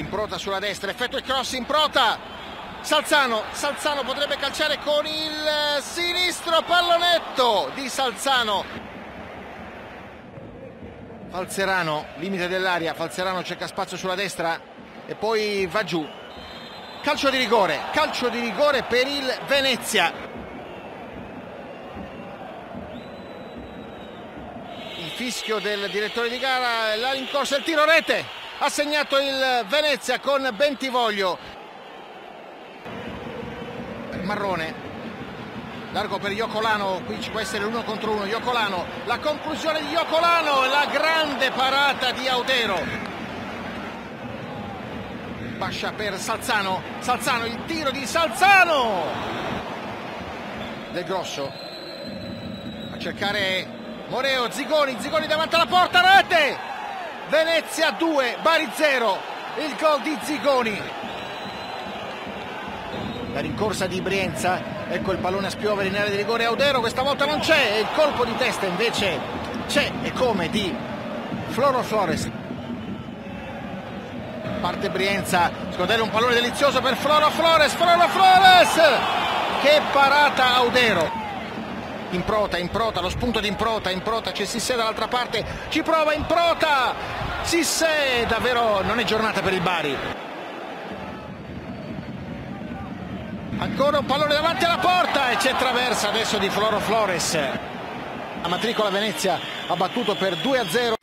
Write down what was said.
Improta sulla destra, effettua il cross, Improta. Salzano, Salzano potrebbe calciare con il sinistro, pallonetto di Salzano. Falzerano, limite dell'aria, Falzerano cerca spazio sulla destra e poi va giù. Calcio di rigore, calcio di rigore per il Venezia. Il fischio del direttore di gara, la rincorsa, il tiro rete. Ha segnato il Venezia con Bentivoglio. Marrone. Largo per Iocolano, qui ci può essere l'uno contro uno. Iocolano, la conclusione di Iocolano, la grande parata di Audero. Bascia per Salzano, Salzano, il tiro di Salzano! Del Grosso a cercare Moreo, Zigoni, Zigoni davanti alla porta, rete! Venezia 2, Bari 0, il gol di Zigoni. La rincorsa di Brienza, ecco il pallone a spiovere in area di rigore Audero, questa volta non c'è, il colpo di testa invece c'è e come di Floro Flores parte Brienza, scodere un pallone delizioso per Floro Flores, Floro Flores, che parata Audero. Improta, Improta, lo spunto di Improta, Improta, c'è Sissè dall'altra parte, ci prova Improta, Sissè, davvero non è giornata per il Bari. Ancora un pallone davanti alla porta e c'è traversa adesso di Floro Flores. La matricola Venezia ha battuto per 2 a 0.